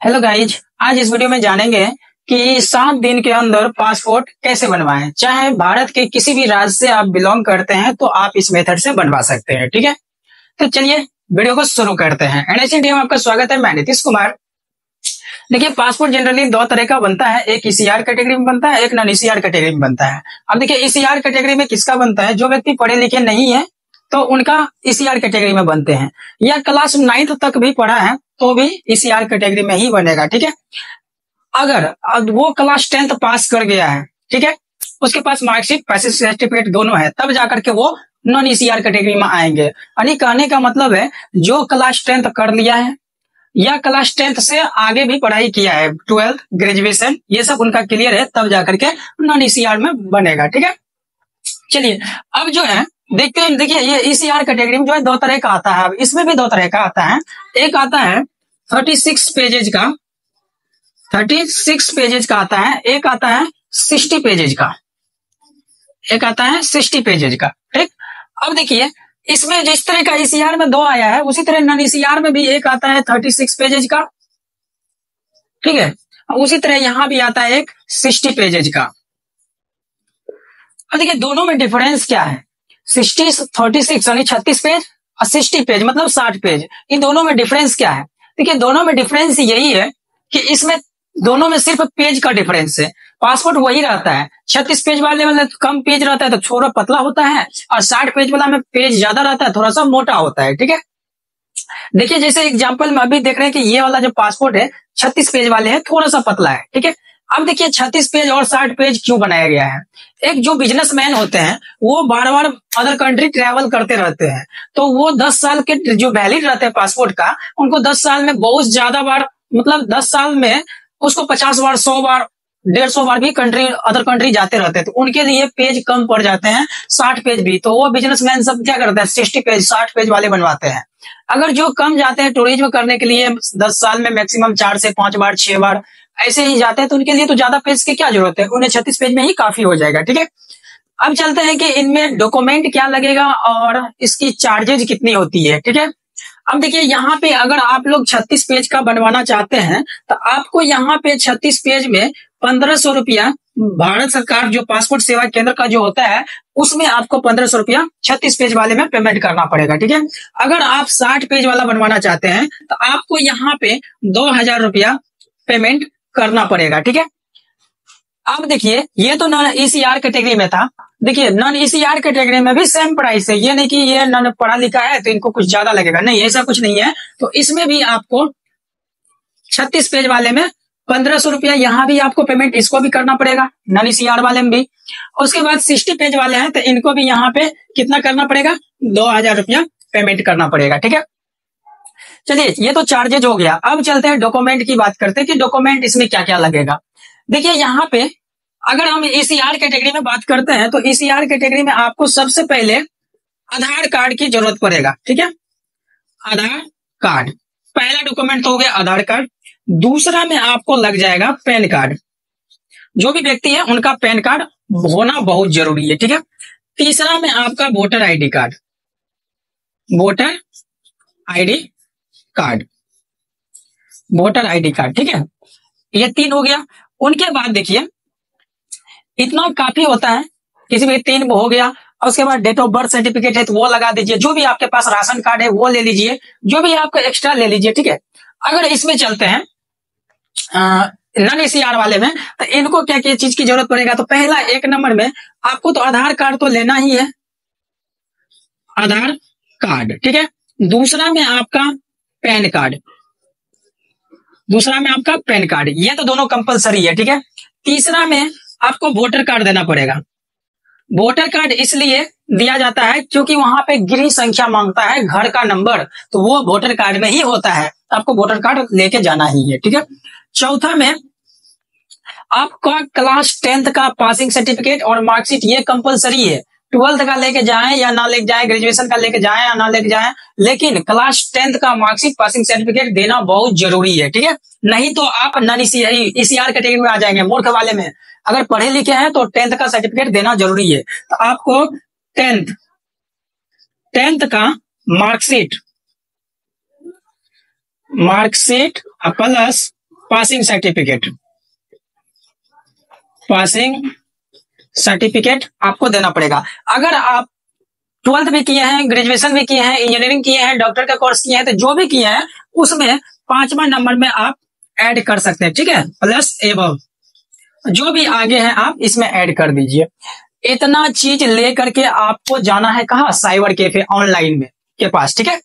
Hello guys आज इस video में जानेंगे कि सात दिन के अंदर पासपोर्ट कैसे बनवाएँ। चाहे भारत के किसी भी राज्य से आप बिलोंग करते हैं तो आप इस मेथड से बनवा सकते हैं, ठीक है? तो चलिए वीडियो को शुरू करते हैं। एनएससी टीम आपका स्वागत है, मैं नीतीश कुमार। देखिए पासपोर्ट जनरली दो तरह का बनता है। एक ईसीआर कैटेगरी में बनता है, एक नॉन ईसीआर कैटेगरी में बनता है। अब देखिए ईसीआर कैटेगरी में किसका बनता है? जो व्यक्ति पढ़े लिखे नहीं है तो उनका ईसीआर कैटेगरी में बनते हैं। या क्लास नाइन्थ तक भी पढ़ा है तो भी ईसीआर कैटेगरी में ही बनेगा, ठीक है? अगर वो क्लास टेंथ पास कर गया है, ठीक है? उसके पास मार्कशीट पैसे सर्टिफिकेट दोनों है, तब जाकर के वो नॉन ईसीआर कैटेगरी में आएँगे। यानी कहने का मतलब है, जो क्लास टेंथ कर लिया है, या क्लास टेंथ से आगे भी पढ़ाई किया है ट्वेल्थ ग्रेजुएशन ये सब उनका क्लियर है, तब जाकर के नॉन ईसीआर में बनेगा, ठीक है? चलिए, अब जो है देखते हैं, देखिए, ये ईसीआर कैटेगरी में जो है दो तरह का आता है। अब इसमें भी दो तरह का आता है। एक आता है थर्टी सिक्स पेजेज का। थर्टी सिक्स पेजेज का आता है। एक आता है सिक्सटी पेजेज का। एक आता है सिक्सटी पेजेज का। ठीक? अब देखिए, इसमें जिस तरह का ईसीआर में दो आया है, उसी तरह नॉन ईसीआर में भी एक आता है थर्टी सिक्स पेजेज का। ठीक है? उसी तरह यहाँ भी आता है एक सिक्सटी पेजेज का। अब देखिए, दोनों में डिफरेंस क्या है? सिक्सटी थर्टी सिक्स यानी छत्तीस पेज और सिक्सटी पेज मतलब साठ पेज। इन दोनों में डिफरेंस क्या है? देखिए, दोनों में डिफरेंस यही है कि इसमें दोनों में सिर्फ़ पेज का डिफरेंस है। पासपोर्ट वही रहता है। छत्तीस पेज वाले में कम पेज रहता है तो थोड़ा पतला होता है और साठ पेज वाला में पेज ज़्यादा रहता है, थोड़ा सा मोटा होता है, ठीक है? देखिए, जैसे एग्ज़ाम्पल में अभी देख रहे हैं कि ये वाला जो पासपोर्ट है, छत्तीस पेज वाले है, थोड़ा सा पतला है, ठीक है? अब देखिए छत्तीस पेज और साठ पेज क्यों बनाया गया है? एक जो बिजनेसमैन होते हैं, वो बार बार अदर कंट्री ट्रेवल करते रहते हैं। तो वो दस साल के जो वैलिड रहते हैं पासपोर्ट का, उनको दस साल में बहुत ज़्यादा बार मतलब दस साल में उसको पचास बार, सौ बार, डेढ़ सौ बार भी कंट्री अदर कंट्री जाते रहते हैं। तो उनके लिए पेज कम पड़ जाते हैं, साठ पेज भी। तो वो बिजनेसमैन सब क्या करते हैं सिक्सटी पेज, साठ पेज वाले बनवाते हैं। अगर जो कम जाते हैं टूरिज़्म करने के लिए, दस साल में मैक्सिमम चार से पाँच बार, छह बार ऐसे ही जाते हैं तो उनके लिए तो ज़्यादा पेज की क्या ज़रूरत है? उन्हें छत्तीस पेज में ही काफ़ी हो जाएगा, ठीक है? अब चलते हैं कि इनमें डॉक्यूमेंट क्या लगेगा और इसकी चार्जेज कितनी होती है, ठीक है? अब देखिए, यहाँ पे अगर आप लोग छत्तीस पेज का बनवाना चाहते हैं तो आपको यहाँ पे छत्तीस पेज में पंद्रह सौ रुपया भारत सरकार जो पासपोर्ट सेवा केंद्र का जो होता है, उसमें आपको पंद्रह सौ रुपया छत्तीस पेज वाले में पेमेंट करना पड़ेगा, ठीक है? अगर आप साठ पेज वाला बनवाना चाहते हैं तो आपको यहाँ पे दो हज़ार रुपया पेमेंट करना पड़ेगा, ठीक है? अब देखिए, ये तो नॉन ईसीआर कैटेगरी में था। देखिए नॉन ईसीआर कैटेगरी में भी सेम प्राइस है। ये नहीं कि ये नॉन पढ़ा लिखा है तो इनको कुछ ज़्यादा लगेगा। नहीं, ऐसा कुछ नहीं है। तो इसमें भी आपको छत्तीस पेज वाले में पंद्रह सौ रुपया यहाँ भी आपको पेमेंट इसको भी करना पड़ेगा नॉन ईसीआर वाले में भी। उसके बाद सिक्सटी पेज वाले हैं तो इनको भी यहाँ पे कितना करना पड़ेगा? दो हज़ार रुपया पेमेंट करना पड़ेगा, ठीक है? चलिए, ये तो चार्जेज हो गया। अब चलते हैं डॉक्यूमेंट की बात करते हैं कि डॉक्यूमेंट इसमें क्या क्या लगेगा। देखिए, यहाँ पे अगर हम ईसीआर कैटेगरी में बात करते हैं तो ईसीआर कैटेगरी में आपको सबसे पहले आधार कार्ड की ज़रूरत पड़ेगा, ठीक है? आधार कार्ड। पहला डॉक्यूमेंट तो हो गया आधार कार्ड। दूसरा में आपको लग जाएगा पैन कार्ड। जो भी व्यक्ति है, उनका पैन कार्ड होना बहुत ज़रूरी है, ठीक है? तीसरा में आपका voter ID card. Voter ID card voter ID card ठीक है? ये तीन हो गया। उनके बाद देखिए, इतना काफ़ी होता है, किसी भी तीन हो गया, और उसके बाद डेट ऑफ़ बर्थ सर्टिफिकेट है तो वो लगा दीजिए। जो भी आपके पास राशन कार्ड है, वो ले लीजिए। जो भी आपको एक्स्ट्रा ले लीजिए, ठीक है? अगर इसमें चलते हैं नन एसीआर वाले में तो इनको क्या क्या चीज़ की ज़रूरत पड़ेगा? तो पहला एक नंबर में, आपको तो आधार कार्ड तो लेना ही है। आधार कार्ड, ठीक है? दूसरा में आपका पैन कार्ड। दूसरा में आपका पैन कार्ड। ये तो दोनों कंपलसरी है, ठीक है? तीसरा में आपको वोटर कार्ड देना पड़ेगा। वोटर कार्ड इसलिए दिया जाता है क्योंकि वहाँ पे गृह संख्या माँगता है, घर का नंबर तो वो वोटर कार्ड में ही होता है। आपको वोटर कार्ड लेके जाना ही है, ठीक है? चौथा में आपका क्लास टेंथ का पासिंग सर्टिफिकेट और मार्कशीट ये कंपलसरी है। ट्वेल्थ का लेके जाए या ना लेके जाए ग्रेजुएशन का लेके जाए या ना लेके जाए, लेकिन क्लास टेंथ का मार्कशीट पासिंग सर्टिफिकेट देना बहुत ज़रूरी है, ठीक है? नहीं तो आप नन ईसीआर कैटेगरी में आ जाएँगे, मूर्ख वाले में। अगर पढ़े लिखे हैं तो टेंथ का सर्टिफिकेट देना ज़रूरी है। तो आपको टेंथ टेंथ का marksheet marksheet plus passing certificate passing certificate आपको देना पड़ेगा। अगर आप ट्वेल्थ भी किए हैं ग्रेजुएशन भी किए हैं इंजीनियरिंग किए हैं डॉक्टर का कोर्स किए हैं तो जो भी किए हैं, उसमें पांचवा नंबर में आप ऐड कर सकते हैं, ठीक है? प्लस एबव जो भी आगे है, आप इसमें ऐड कर दीजिए। इतना चीज़ लेकर के आपको जाना है कहा? साइबर कैफ़े ऑनलाइन में के पास, ठीक है?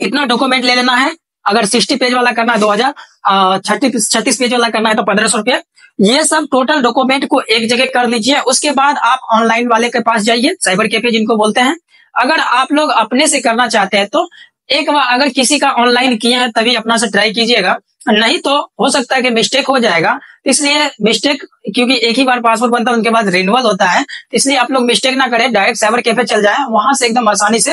इतना डॉक्यूमेंट ले लेना है। अगर सिक्सटी पेज वाला करना है दो हज़ार छत्तीस छत्तीस पेज वाला करना है तो पंद्रह सौ रुपया। ये सब टोटल डॉक्यूमेंट को एक जगह कर लीजिए। उसके बाद आप ऑनलाइन वाले के पास जाइए साइबर कैफ़े जिनको बोलते हैं। अगर आप लोग अपने से करना चाहते हैं तो एक बार अगर किसी का ऑनलाइन किया है, तभी अपना से ट्राई कीजिएगा। नहीं तो हो सकता है कि मिस्टेक हो जाएगा। इसलिए मिस्टेक क्योंकि एक ही बार पासवर्ड बनता है, उनके बाद रिन्यूअल होता है। इसलिए आप लोग मिस्टेक ना करें डायरेक्ट साइबर कैफ़े चल जाए। वहाँ से एकदम आसानी से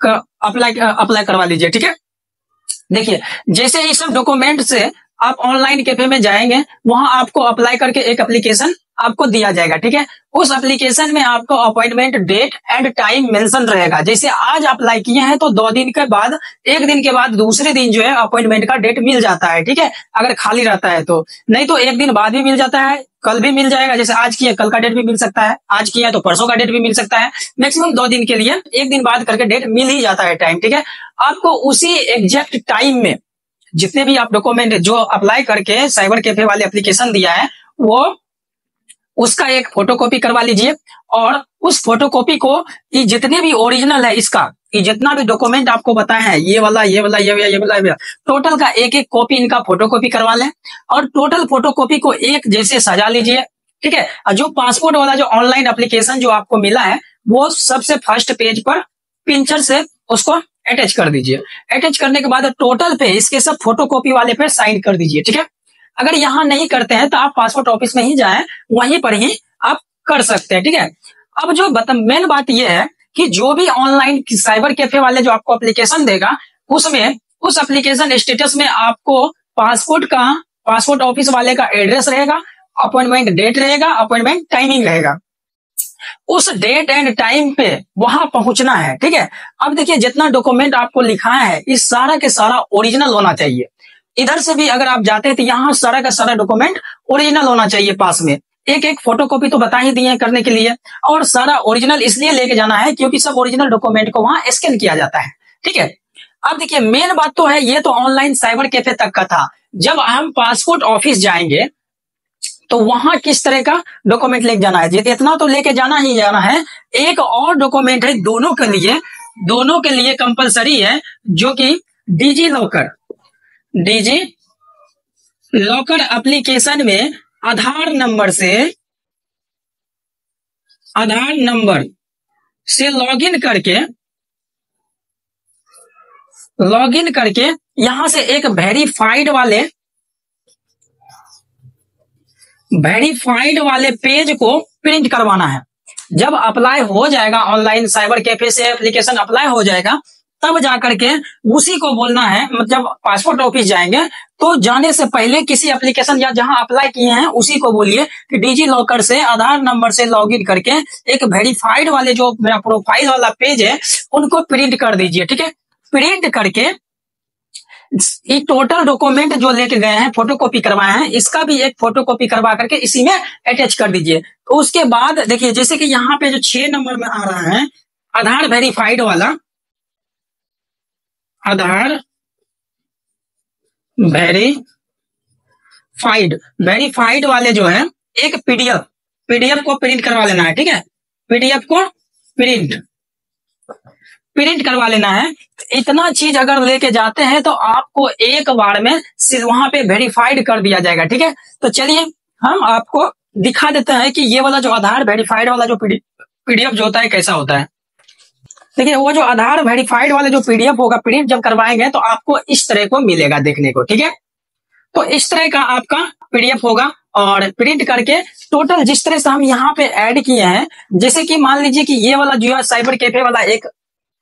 अप्लाई अप्लाई करवा लीजिए, ठीक है? देखिए, जैसे इस सब डॉक्यूमेंट से आप ऑनलाइन कैफ़े में जाएँगे, वहाँ आपको अप्लाई करके एक एप्लीकेशन आपको दिया जाएगा, ठीक है? उस एप्लीकेशन में आपको appointment date and time mention रहेगा। जैसे आज अप्लाई किए हैं तो दो दिन के बाद, एक दिन के बाद दूसरे दिन जो है अपॉइंटमेंट का डेट मिल जाता है, ठीक है? अगर खाली रहता है तो। नहीं तो एक दिन बाद भी मिल जाता है, कल भी मिल जाएगा। जैसे आज किया कल का डेट भी मिल सकता है। आज किया तो परसों का डेट भी मिल सकता है। मैक्सिमम दो दिन के लिए एक दिन बाद करके डेट मिल ही जाता है टाइम ठीक है? आपको उसी एग्जैक्ट टाइम में जितने भी आप डॉक्यूमेंट जो अप्लाई करके साइबर कैफ़े वाले एप्लीकेशन दिया है वो उसका एक फोटोकॉपी करवा लीजिए और उस फोटोकॉपी को ये जितने भी ओरिजिनल है इसका ये जितना भी डॉक्यूमेंट आपको बताया है ये वाला ये वाला ये वाला ये वाला, टोटल का एक एक कॉपी इनका फोटोकॉपी करवा लें और टोटल फोटोकॉपी को एक जैसे सजा लीजिए ठीक है? और जो पासपोर्ट वाला जो ऑनलाइन एप्लीकेशन जो आपको मिला है वो सबसे फ़र्स्ट पेज पर पिंचर से उसको अटैच कर दीजिए। अटैच करने के बाद टोटल पे इसके सब फोटोकॉपी वाले पे साइन कर दीजिए, ठीक है? अगर यहाँ नहीं करते हैं तो आप पासपोर्ट ऑफ़िस में ही जाए, वहीं पर ही आप कर सकते हैं, ठीक है? अब जो मेन बात यह है कि जो भी ऑनलाइन साइबर कैफ़े वाले जो आपको एप्लीकेशन देगा, उसमें, उस एप्लीकेशन स्टेटस में आपको पासपोर्ट का पासपोर्ट ऑफ़िस वाले का एड्रेस रहेगा अपॉइंटमेंट डेट रहेगा अपॉइंटमेंट टाइमिंग रहेगा। उस डेट एंड टाइम पे वहाँ पहुँचना है, ठीक है? अब देखिए, जितना डॉक्यूमेंट आपको लिखाया है, इस सारा के सारा ओरिजिनल होना चाहिए। इधर से भी अगर आप जाते हैं तो यहाँ सारा का सारा डॉक्यूमेंट ओरिजिनल होना चाहिए पास में। एक एक फोटोकॉपी तो बता ही दिए हैं करने के लिए। और सारा ओरिजिनल इसलिए लेके जाना है क्योंकि सब ओरिजिनल डॉक्यूमेंट को वहाँ स्कैन किया जाता है, ठीक है? अब देखिए मेन बात तो है, ये तो ऑनलाइन साइबर कैफ़े तक का था। जब हम पासपोर्ट ऑफ़िस जाएँगे तो वहाँ किस तरह का डॉक्यूमेंट लेके जाना है? इतना तो लेके जाना ही जाना है। एक और डॉक्यूमेंट है दोनों के लिए, दोनों के लिए कंपलसरी है, जो कि DigiLocker DigiLocker application में आधार नंबर से, आधार नंबर से लॉगिन करके लॉगिन करके यहाँ से एक वेरीफाइड वाले वेरीफाइड वाले पेज को प्रिंट करवाना है। जब अप्लाई हो जाएगा ऑनलाइन साइबर कैफ़े से एप्लीकेशन अप्लाई हो जाएगा, तब जाकर के उसी को बोलना है मतलब पासपोर्ट ऑफ़िस जाएँगे तो जाने से पहले किसी एप्लीकेशन या जहाँ अप्लाई किए हैं, उसी को बोलिए कि डिजी लॉकर से आधार नंबर से लॉगिन करके एक वेरीफाइड वाले जो मेरा प्रोफ़ाइल वाला पेज है, उनको प्रिंट कर दीजिए, ठीक है? प्रिंट करके ये टोटल डॉक्यूमेंट जो लेके गए हैं फोटोकॉपी करवाए हैं, इसका भी एक फोटोकॉपी करवा करके इसी में अटैच कर दीजिए। तो उसके बाद देखिए, जैसे कि यहाँ पे जो छह नंबर में आ रहा है, आधार वेरीफाइड वाला, आधार वेरीफाइड वेरीफाइड वाले जो है, एक पीडीएफ पीडीएफ को प्रिंट करवा लेना है, ठीक है? पीडीएफ को प्रिंट प्रिंट करवा लेना है। इतना चीज़ अगर लेके जाते हैं तो आपको एक बार में वहाँ पे वेरीफाइड कर दिया जाएगा, ठीक है? तो चलिए, हम आपको दिखा देते हैं कि ये वाला जो आधार वेरीफाइड वाला जो पीडीएफ जो होता है, कैसा होता है। देखिए, वो जो आधार वेरीफाइड वाले जो पीडीएफ होगा प्रिंट जब करवाएँगे तो आपको इस तरह को मिलेगा देखने को, ठीक है? तो इस तरह का आपका पीडीएफ होगा, और प्रिंट करके टोटल जिस तरह से हम यहाँ पे ऐड किए हैं, जैसे कि मान लीजिए कि ये वाला जो है साइबर कैफ़े वाला एक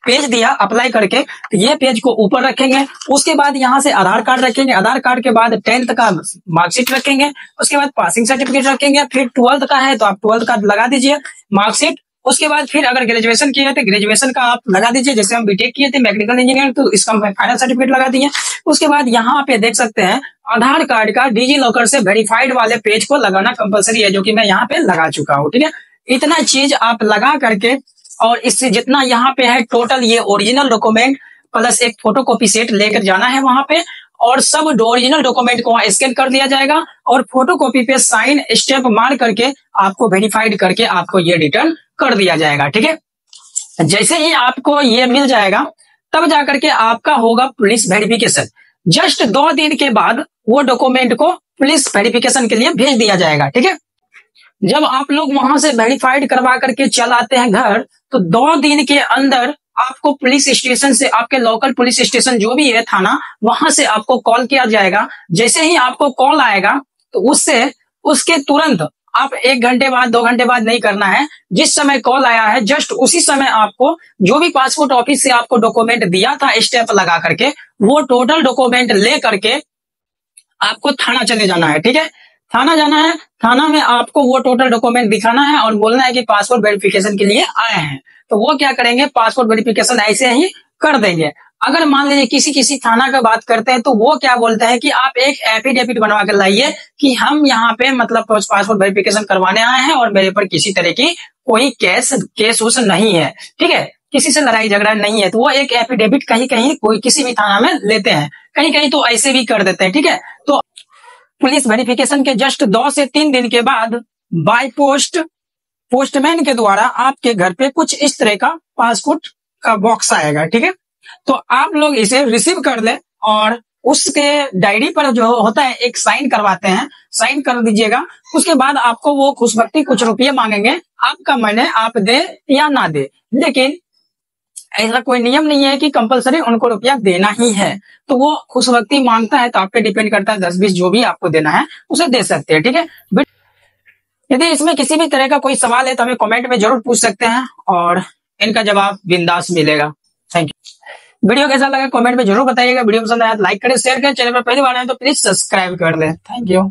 पेज दिया, अप्लाई करके तो ये पेज को ऊपर रखेंगे। उसके बाद यहाँ से आधार कार्ड रखेंगे। आधार कार्ड के बाद टेंथ का मार्कशीट रखेंगे। उसके बाद पासिंग सर्टिफिकेट रखेंगे। फिर ट्वेल्थ का है तो आप ट्वेल्थ का लगा दीजिए मार्कशीट। उसके बाद फिर अगर ग्रेजुएशन किए थे, ग्रेजुएशन का आप लगा दीजिए। जैसे हम बीटेक किए थे, मैकेनिकल इंजीनियर तो इसका फाइनल सर्टिफिकेट लगा दिए। उसके बाद यहाँ पे देख सकते हैं, आधार कार्ड का डिजी लॉकर से वेरीफाइड वाले पेज को लगाना कंपलसरी है, जो कि मैं यहाँ पे लगा चुका हूँ, ठीक है? इतना चीज़ आप लगा करके और इससे जितना यहाँ पे है टोटल ये ओरिजिनल डॉक्यूमेंट प्लस एक फ़ोटो कॉपी सेट लेकर जाना है वहाँ पे और सब ओरिजिनल डॉक्यूमेंट को वहाँ स्कैन कर दिया जाएगा और फ़ोटो कॉपी पे साइन स्टेप मार करके आपको वेरीफाइड करके आपको ये रिटर्न कर दिया जाएगा, ठीक है? जैसे ही आपको ये मिल जाएगा, तब जाकर के आपका होगा पुलिस वेरिफिकेशन जस्ट दो दिन के बाद वो डॉक्यूमेंट को पुलिस वेरिफिकेशन के लिए भेज दिया जाएगा, ठीक है? जब आप लोग वहाँ से वेरीफाइड करवा करके चल आते हैं घर तो दो दिन के अंदर आपको पुलिस स्टेशन से, आपके लोकल पुलिस स्टेशन जो भी है थाना, वहाँ से आपको कॉल किया जाएगा। जैसे ही आपको कॉल आएगा तो उससे, उसके तुरंत आप एक घंटे बाद, दो घंटे बाद नहीं करना है। जिस समय कॉल आया है जस्ट उसी समय आपको जो भी पासपोर्ट ऑफ़िस से आपको डॉक्यूमेंट दिया था स्टेप लगा करके, वो टोटल डॉक्यूमेंट ले करके आपको थाना चले जाना है, ठीक है? थाना जाना है। थाना में आपको वो टोटल डॉक्यूमेंट दिखाना है और बोलना है कि पासपोर्ट वेरिफिकेशन के लिए आए हैं। तो वो क्या करेंगे? पासपोर्ट वेरिफिकेशन ऐसे ही कर देंगे। अगर मान लीजिए किसी किसी थाना का बात करते हैं तो वो क्या बोलते हैं कि आप एक एफिडेविट बनवा कर लाइए कि हम यहाँ पे मतलब पासपोर्ट वेरिफिकेशन करवाने आए हैं और मेरे पर किसी तरह की कोई केस केस उस नहीं है। ठीक है? किसी से लड़ाई झगड़ा नहीं है तो वो एक एफिडेविट कहीं कहीं कोई किसी भी थाना में लेते हैं। कहीं कहीं तो ऐसे भी कर देते हैं। ठीक है? तो पुलिस वेरिफिकेशन के जस्ट दो से तीन दिन के बाद बाय पोस्ट, पोस्टमैन के द्वारा आपके घर पे कुछ इस तरह का पासपोर्ट का बॉक्स आएगा, ठीक है? तो आप लोग इसे रिसीव कर ले और उसके डायरी पर जो होता है, एक साइन करवाते हैं। साइन कर दीजिएगा। उसके बाद आपको वो खुशबक्ति कुछ रुपये मांगेंगे। आपका मैंने आप दे या ना दे। लेकिन ऐसा कोई नियम नहीं है कि कंपलसरी उनको रुपया देना ही है। तो वो खुशबक्ति माँगता है तो आप पे डिपेंड करता है, दस बीस जो भी आपको देना है, उसे दे सकते हैं, ठीक है? यदि इसमें किसी भी तरह का कोई सवाल है तो हमें कमेंट में ज़रूर पूछ सकते हैं और इनका जवाब बिंदास मिलेगा। थैंक यू वीडियो कैसा लगा कमेंट में ज़रूर बताइएगा। वीडियो पसंद आया लाइक करें शेयर करें चैनल पर पहली बार आए तो प्लीज़ सब्सक्राइब कर लें। Thank you